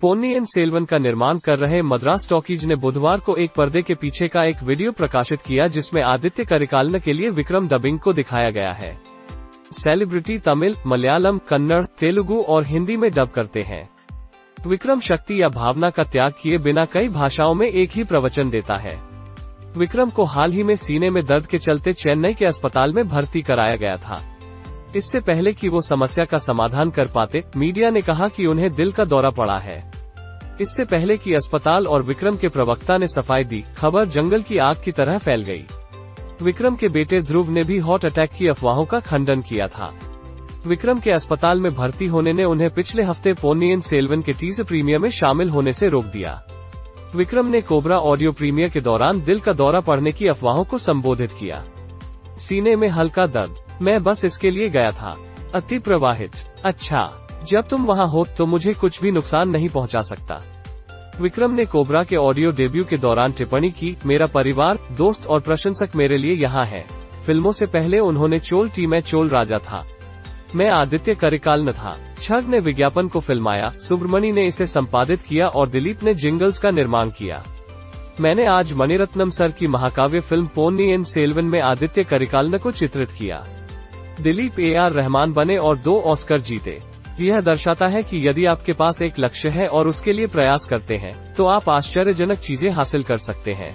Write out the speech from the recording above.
पोन्नियन सेल्वन का निर्माण कर रहे मद्रास टॉकीज ने बुधवार को एक पर्दे के पीछे का एक वीडियो प्रकाशित किया, जिसमें आदित्य करिकालन के लिए विक्रम डबिंग को दिखाया गया है। सेलिब्रिटी तमिल, मलयालम, कन्नड़, तेलुगु और हिंदी में डब करते हैं। विक्रम शक्ति या भावना का त्याग किए बिना कई भाषाओं में एक ही प्रवचन देता है। विक्रम को हाल ही में सीने में दर्द के चलते चेन्नई के अस्पताल में भर्ती कराया गया था। इससे पहले कि वो समस्या का समाधान कर पाते, मीडिया ने कहा कि उन्हें दिल का दौरा पड़ा है। इससे पहले कि अस्पताल और विक्रम के प्रवक्ता ने सफ़ाई दी, खबर जंगल की आग की तरह फैल गई। विक्रम के बेटे ध्रुव ने भी हार्ट अटैक की अफवाहों का खंडन किया था। विक्रम के अस्पताल में भर्ती होने ने उन्हें पिछले हफ़्ते पोनियन सेल्वन के टीजर प्रीमियर में शामिल होने से रोक दिया। विक्रम ने कोबरा ऑडियो प्रीमियर के दौरान दिल का दौरा पड़ने की अफवाहों को संबोधित किया। सीने में हल्का दर्द। मैं बस इसके लिए गया था। अति प्रवाहित। अच्छा। जब तुम वहाँ हो तो मुझे कुछ भी नुकसान नहीं पहुँचा सकता। विक्रम ने कोबरा के ऑडियो डेब्यू के दौरान टिप्पणी की, मेरा परिवार, दोस्त और प्रशंसक मेरे लिए यहाँ है। फ़िल्मों से पहले उन्होंने चोल टी में चोल राजा था। मैं आदित्य करिकाल न था। छग ने विज्ञापन को फिल्माया, सुब्रमणी ने इसे संपादित किया और दिलीप ने जिंगल्स का निर्माण किया। मैंने आज मणिरत्नम सर की महाकाव्य फ़िल्म पोन्नी इन सेल्वन में आदित्य करिकालन को चित्रित किया। दिलीप ए आर रहमान बने और दो ऑस्कर जीते। यह दर्शाता है कि यदि आपके पास एक लक्ष्य है और उसके लिए प्रयास करते हैं तो आप आश्चर्यजनक चीज़ें हासिल कर सकते हैं।